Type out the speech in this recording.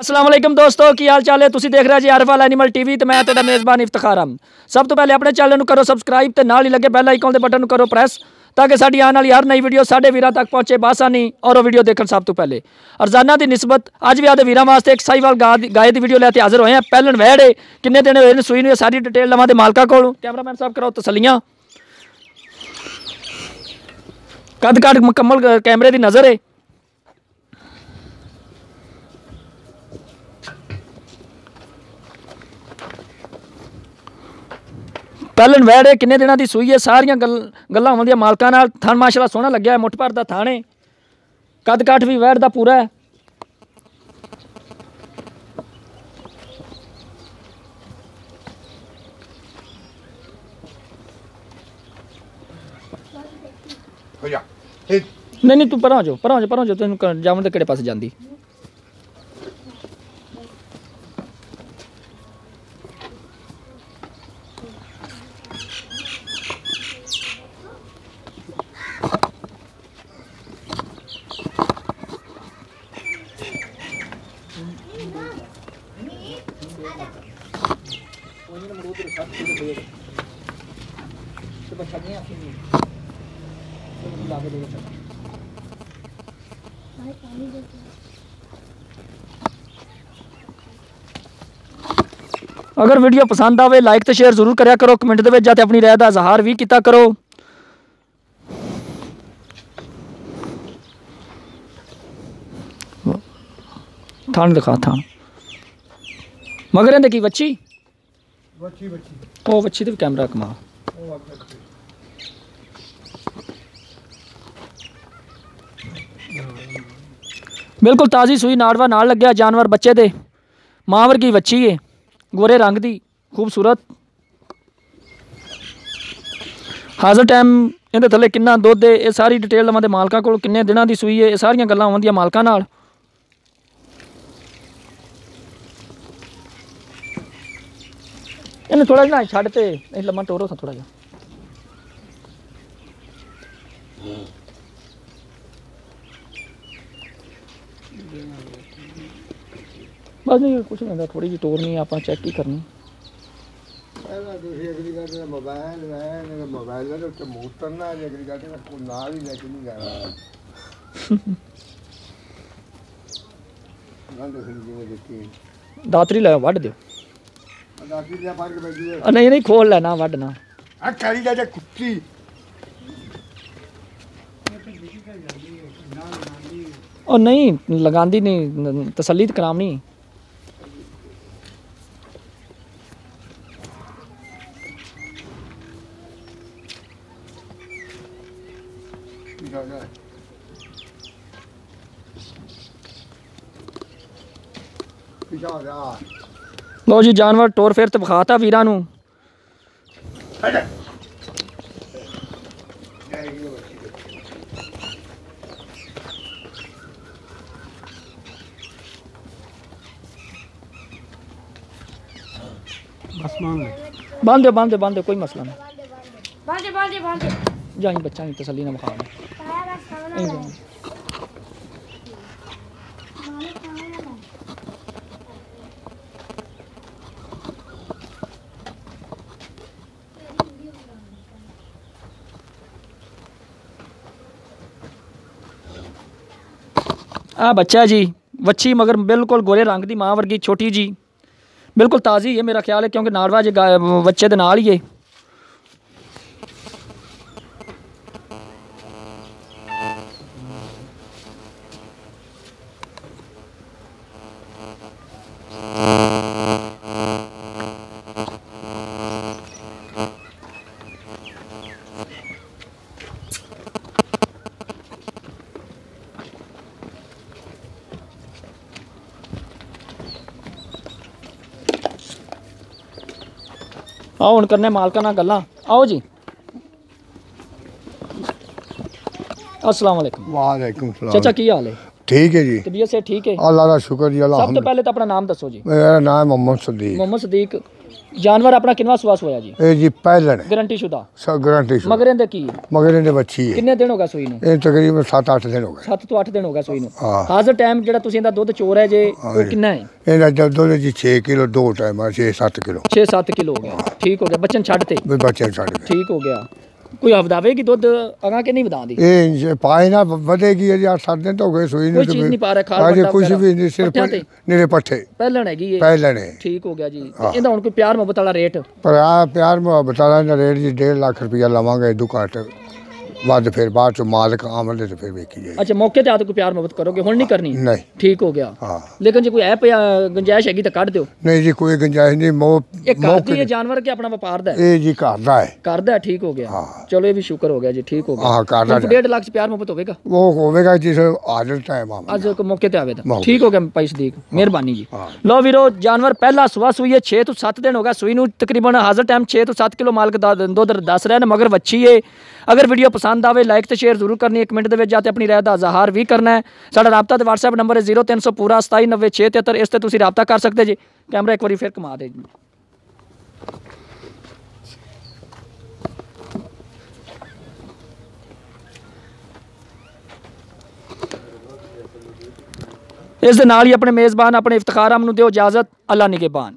ਅਸਲਾਮ ਅਲੈਕਮ ਦੋਸਤੋ, ਕੀ ਹਾਲ ਚਾਲ ਹੈ? ਤੁਸੀਂ ਦੇਖ ਰਹੇ ਜੀ ਆਰਫਲ ਐਨੀਮਲ ਟੀਵੀ ਤੇ ਮੈਂ ਤੁਹਾਡਾ ਮੇਜ਼ਬਾਨ ਇਫਤਖਾਰ ਹਾਂ ਸਭ ਤੋਂ ਪਹਿਲੇ ਆਪਣੇ ਚੈਨਲ ਨੂੰ ਕਰੋ ਸਬਸਕ੍ਰਾਈਬ ਤੇ ਨਾਲ ਹੀ ਲੱਗੇ ਬੈਲ ਆਈਕਨ ਦੇ ਬਟਨ ਨੂੰ ਕਰੋ ਪ੍ਰੈਸ ਤਾਂ ਕਿ ਸਾਡੀ ਆਉਣ ਵਾਲੀ ਹਰ ਨਈ ਵੀਡੀਓ ਸਾਡੇ ਵੀਰਾਂ ਤੱਕ ਪਹੁੰਚੇ ਬਾਸਾਨੀ ਔਰ ਉਹ ਵੀਡੀਓ ਦੇਖਣ ਸਭ ਤੋਂ ਪਹਿਲੇ। ਅਰਜ਼ਾਨਾ ਦੀ ਨਿਸਬਤ, ਅੱਜ ਵੀ ਆਦੇ ਵੀਰਾਂ ਵਾਸਤੇ ਇੱਕ ਸਾਈਵਾਲ ਗਾਂ ਦੀ ਗਾਏ ਦੀ ਵੀਡੀਓ ਲੈ ਕੇ ਹਾਜ਼ਰ ਹੋਏ ਆ ਪਹਿਲਣ ਵਹਿੜੇ ਕਿੰਨੇ ਦਿਨ ਹੋਏ ਨੇ ਸੂਈ ਨੂੰ ਸਾਰੀ ਡਿਟੇਲ ਲਵਾਂ ਦੇ ਮਾਲਕਾਂ ਕੋਲੋਂ। ਕੈਮਰਾਮੈਨ ਸਾਹਿਬ ਕਰੋ ਤਸੱਲੀਆਂ। ਕਦ ਕਦ ਮੁਕੰਮਲ ਕੈਮਰੇ ਦੀ ਨਜ਼ਰ ਹੈ ਪਹਿਲਨ ਵੈੜੇ ਕਿੰਨੇ ਦਿਨਾਂ ਦੀ ਸੂਈ ਹੈ ਸਾਰੀਆਂ ਗੱਲ- ਗੱਲਾਂ ਹੁੰਦੀਆਂ ਮਾਲਕਾਂ ਨਾਲ। ਥਣ ਮਾਸ਼ਾਅੱਲਾ ਸੋਹਣਾ ਲੱਗਿਆ ਹੈ, ਮੁੱਠ ਭਰ ਦਾ ਥਾਣੇ ਕੱਦ ਕਾਠ ਵੀ ਵੈੜ ਦਾ ਪੂਰਾ ਹੈ। ਹੋ ਜਾ। ਨਹੀਂ ਨਹੀਂ ਤੂੰ ਪਰਾਂ ਹੋ ਜਾ ਪਰਾਂ ਹੋ ਜਾ ਪਰਾਂ ਹੋ ਜਾ ਤੈਨੂੰ ਜਾਵਣ ਦੇ ਕਿਹੜੇ ਪਾਸੇ ਜਾਂਦੀ? ਅਗਰ ਵੀਡੀਓ ਪਸੰਦ ਆਵੇ ਲਾਈਕ ਤੇ ਸ਼ੇਅਰ ਜ਼ਰੂਰ ਕਰਿਆ ਕਰੋ ਕਮੈਂਟ ਦੇ ਵਿੱਚ ਜਾਂ ਤੇ ਆਪਣੀ ਰਾਏ ਦਾ ਇਜ਼ਹਾਰ ਵੀ ਕੀਤਾ ਕਰੋ ਥਾਣ ਦਿਖਾ ਥਾਣ ਮਗਰ ਇਹਦੇ ਕੀ ਵੱਛੀ ਬੱਚੀ ਉਹ ਵੱਛੀ ਤੇ ਵੀ ਕੈਮਰਾ ਕਮਾ ਉਹ ਬਿਲਕੁਲ ਤਾਜ਼ੀ ਸੂਈ ਨਾੜਵਾ ਨਾਲ ਲੱਗਿਆ ਜਾਨਵਰ ਬੱਚੇ ਦੇ। ਮਾਂ ਵਰਗੀ ਵੱਛੀ ਏ ਗੋਰੇ ਰੰਗ ਦੀ ਖੂਬਸੂਰਤ। ਹਾਜ਼ਰ ਟਾਈਮ ਇਹਦੇ ਥੱਲੇ ਕਿੰਨਾ ਦੁੱਧ ਏ ਇਹ ਸਾਰੀ ਡਿਟੇਲ ਲਵਾਂ ਦੇ ਮਾਲਕਾਂ ਕੋਲ ਕਿੰਨੇ ਦਿਨਾਂ ਦੀ ਸੂਈ ਏ ਇਹ ਸਾਰੀਆਂ ਗੱਲਾਂ ਹੁੰਦੀਆਂ ਮਾਲਕਾਂ ਨਾਲ। ਇਹਨੂੰ ਥੋੜਾ ਜਿਹਾ ਛੱਡ ਤੇ ਇਹ ਲੰਮਾ ਟੋਰੋ ਥੋੜਾ ਜਿਹਾ। ਬਸ ਨਹੀਂ ਕੁਛ ਨਹੀਂ ਹੁੰਦਾ ਥੋੜੀ ਜਿਹੀ ਟੋਰਨੀ ਆਪਾਂ ਚੈੱਕ ਹੀ ਕਰਨੀ। ਪਹਿਲਾਂ ਤੁਸੀਂ ਅਗਲੀ ਗੱਲ ਦਾ ਮੋਬਾਈਲ ਵੈਨ ਮੋਬਾਈਲ ਦੇ ਉੱਤੇ ਮੋਟਰ ਨਾ ਜੇ ਅਗਲੀ ਗੱਲ ਦਾ ਕੋਈ ਨਾਲ ਹੀ ਲੈ ਕੇ ਨਹੀਂ ਜਾਣਾ। ਗੱਲ ਸੁਣ ਜਿਵੇਂ ਦਿੱਤੀ ਦਾਤਰੀ ਲੈ ਵੱਢ ਦਿਓ। ਦਾਦੀ ਦੇ ਪਾਰ ਕੇ ਬੈਠੀ ਹੈ ਆ ਨਹੀਂ ਨਹੀਂ ਖੋਲ ਲੈਣਾ ਵੱਢਣਾ ਆ ਕਾਲੀ ਦਾ ਤੇ ਕੁੱਤੀ। ਉਹ ਨਹੀਂ ਲਗਾਉਂਦੀ ਨਹੀਂ ਤਸੱਲੀ ਕਰਾਮਣੀ ਪਿਛਾ ਜਾ। ਲਓ ਜੀ ਜਾਨਵਰ ਟੋਰ ਫੇਰ ਤੇ ਵਿਖਾਤਾ ਵੀਰਾਂ ਨੂੰ। ਹਟ ਬਸ ਮੰਨ ਲੈ ਬੰਦ ਦਿਓ ਬੰਦ ਦਿਓ ਬੰਦ ਦਿਓ ਕੋਈ ਮਸਲਾ ਨਹੀਂ। ਬਾਂਦੇ ਬਾਂਦੇ ਬਾਂਦੇ ਜਾਈ ਬੱਚਾ ਦੀ ਤਸੱਲੀ ਨਾਲ ਵਿਖਾ ਦੇ ਪਾਇਆ ਬਸ ਖਾਣਾ ਨਹੀਂ ਲੈ ਜਾਣੀ। ਮਾਮੇ ਖਾਣਾ ਲੈ ਆ ਬੱਚਾ ਜੀ, ਵੱਛੀ ਮਗਰ ਬਿਲਕੁਲ ਗੋਰੇ ਰੰਗ ਦੀ ਮਾਂ ਵਰਗੀ, ਛੋਟੀ ਜੀ। ਬਿਲਕੁਲ ਤਾਜ਼ੀ ਹੈ ਮੇਰਾ ਖਿਆਲ ਹੈ, ਕਿਉਂਕਿ ਨਾੜਵਾ ਜੇ ਗਾ- ਬੱਚੇ ਦੇ ਨਾਲ ਹੀ ਹੈ। ਆਓ ਹੁਣ ਕਰਨੇ ਮਾਲਕਾਂ ਨਾਲ ਗੱਲਾਂ ਆਓ ਜੀ ਅਸਲਾਮ ਵਾਲੇਕੁਮ ਵਾਲੇਕੁਮ ਸਲਾਮ ਚਾਚਾ ਕੀ ਹਾਲ ਹੈ ਠੀਕ ਹੈ ਜੀ ਤਬੀਅਤ ਸੇ ਠੀਕ ਹੈ ਅੱਲਾ ਦਾ ਸ਼ੁਕਰ ਜੀ ਸਭ ਤੋਂ ਅਲਹਮਦ ਪਹਿਲੇ ਤਾਂ ਆਪਣਾ ਨਾਮ ਦੱਸੋ ਜੀ ਮੇਰਾ ਨਾਮ ਹੈ ਮੁਹੰਮਦ ਸਦੀਕ ਮੁਹੰਮਦ ਸਦੀਕ ਜਾਨਵਰ ਆਪਣਾ ਕਿੰਨਾ ਸਵਾਸ ਹੋਇਆ ਜੀ? ਇਹ ਜੀ ਪਹਿਲਣ। ਗਰੰਟੀ ਸ਼ੁਦਾ। ਸਭ ਗਰੰਟੀ ਸ਼ੁ ਮਗਰ ਇਹਦੇ ਕੀ? ਹੈ? ਮਗਰ ਬੱਚੀ ਹੈ। ਕਿੰਨੇ ਦਿਨ ਹੋ ਗਏ ਸੂਈ ਨੂੰ? ਇਹ ਤਕਰੀਬਨ 7-8 ਦਿਨ ਹੋ ਗਏ। 7 ਤੋਂ 8 ਦਿਨ ਹੋ ਗਏ ਸੂਈ ਨੂੰ। ਹਾਂ। ਹਾਜ਼ਰ ਟਾਈਮ ਜਿਹੜਾ ਤੁਸੀਂ ਇਹਦਾ ਦੁੱਧ ਚੋਰ ਹੈ ਜੇ ਉਹ ਕਿੰਨਾ ਹੈ? ਇਹਦਾ ਜਦ ਦੁੱਧ ਜੀ 6 ਕਿਲੋ ਦੋ ਟਾਈਮ ਆ 6-7 ਕਿਲੋ। 6-7 ਕਿਲੋ ਹੋ ਗਿਆ। ਠੀਕ ਹੋ ਗਿਆ। ਬੱਚਨ ਛੱਡ ਤੇ। ਵੀ ਬੱਚੇ ਨੂੰ ਛੱਡ ਗਏ ਠੀਕ ਹੋ ਗਿਆ। ਕੋਈ ਵਧਾਵੇਗੀ ਦੁੱਧ? ਅਗਾ ਕਿ ਨਹੀਂ ਵਧਾਉਂਦੀ? ਇਹ ਪਾਏ ਨਾ ਵਧੇਗੀ ਅਜੇ 8-7 ਦਿਨ ਤਾਂ ਹੋ ਗਏ ਸੂਈ ਨੂੰ ਕੋਈ ਚੀਜ਼ ਨਹੀਂ ਪਾ ਰਿਹਾ, ਖਾਲ ਅਜੇ ਕੁਝ। ਵੀ ਨਹੀਂ ਸਿਰਫ ਤੇ? ਨਿਰੇ ਪੱਠੇ। ਪਹਿਲਣ ਹੈਗੀ ਇਹ? ਪਹਿਲਣ ਹੈ। ਠੀਕ ਹੋ ਗਿਆ ਜੀ। ਤੇ। ਇਹਦਾ ਹੁਣ ਕੋਈ ਪਿਆਰ ਮੁਹੱਬਤ ਵਾਲਾ ਰੇਟ? ਪਰ ਆ ਪਿਆਰ ਮੁਹੱਬਤ ਵਾਲਾ ਦਾ ਰੇਟ ਜੀ 1.5 ਲੱਖ ਰੁਪਇਆ ਲਵਾਂਗੇ ਇਦੂ ਘੱਟ। ਵੱਧ ਫਿਰ ਬਾਅਦ ਚ ਮਾਲਕ ਆਮਦੇ ਤੇ ਫਿਰ ਵੇਖੀ ਜਾਏ। ਅੱਛਾ ਮੌਕੇ ਤੇ ਆ ਕੇ ਕੋਈ ਪਿਆਰ ਮੁਹੱਬਤ ਕਰੋਗੇ? ਹੁਣ ਨਹੀਂ ਕਰਨੀ? ਨਹੀਂ। ਠੀਕ ਹੋ ਗਿਆ। ਹਾਂ। ਲੇਕਿਨ ਜੇ ਕੋਈ ਐ ਗੁੰਜਾਇਸ਼ ਹੈਗੀ ਤਾਂ ਕੱਢ ਦਿਓ। ਨਹੀਂ ਜੀ ਕੋਈ ਗੁੰਜਾਇਸ਼ ਨਹੀਂ ਮੋ ਇਹ ਘਰ ਦੀ ਮੌਕੇ ਇਹ ਜਾਨਵਰ ਕਿ ਆਪਣਾ ਵਪਾਰ ਦਾ ਹੈ? ਇਹ ਜੀ ਘਰ ਦਾ ਹੈ। ਕਰਦਾ ਹੈ, ਠੀਕ ਹੋ ਗਿਆ। ਹਾਂ। ਚਲੋ ਇਹ ਵੀ ਸ਼ੁਕਰ ਹੋ ਗਿਆ ਜੀ ਠੀਕ ਹੋ ਗਿਆ। ਹਾਂ, ਘਰ ਦਾ ਹੁਣ ਡੇਢ ਲੱਖ ਚ ਪਿਆਰ ਮੁਹੱਬਤ ਹੋਵੇਗਾ? ਉਹ ਹੋਵੇਗਾ ਜਿਸ ਆਦਲ ਟਾਈਮ ਆਵਾਂ ਅੱਜ ਇੱਕ ਮੌਕੇ ਤੇ ਆਵੇ ਤਾਂ। ਠੀਕ ਹੋ ਗਿਆ ਭਾਈ ਸਦੀਕ ਮਿਹਰਬਾਨੀ ਜੀ। ਹਾਂ। ਲੋ ਵੀਰੋ ਜਾਨਵਰ ਪਹਿਲਾ ਸਵਾ ਸੂਈ ਹੈ 6 ਤੋਂ 7 ਦਿਨ ਹੋ ਗਿਆ। ਸੂਈ ਨੂੰ ਤਕਰੀਬਨ ਹਾਜ਼ਰ ਟਾਈਮ 6 ਤੋਂ 7 ਕਿਲੋ ਮਾਲਕ ਦਾ ਦੁੱਧ ਦੱਸ ਰਿਹਾ ਨੇ ਮਗਰ ਵੱਛੀ ਏ। ਅਗਰ ਵੀਡੀਓ ਪਸੰਦ ਆਵੇ ਲਾਈਕ ਤੇ ਸ਼ੇਅਰ ਜ਼ਰੂਰ ਕਰਨੀ, ਇੱਕ ਮਿੰਟ ਦੇ ਵਿੱਚ ਜਾ ਤੇ ਆਪਣੀ ਰਾਏ ਦਾ ਇਜ਼ਹਾਰ ਵੀ ਕਰਨਾ ਹੈ। ਸਾਡਾ ਰਾਬਤਾ ਤੇ WhatsApp ਨੰਬਰ ਹੈ 0300 ਪੂਰਾ 279673 ਇਸ ਤੇ ਤੁਸੀਂ ਰਾਬਤਾ ਕਰ ਸਕਦੇ ਜੀ। ਕੈਮਰਾ ਇੱਕ ਵਾਰੀ ਫਿਰ ਕਮਾ ਦੇ ਜੀ। ਇਸ ਦੇ ਨਾਲ ਹੀ ਆਪਣੇ ਮੇਜ਼ਬਾਨ, ਆਪਣੇ ਇਫਤਖਾਰ ਅਮ ਨੂੰ ਦਿਓ ਇਜਾਜ਼ਤ ਅੱਲਾ ਨਿਗਹਿਬਾਨ।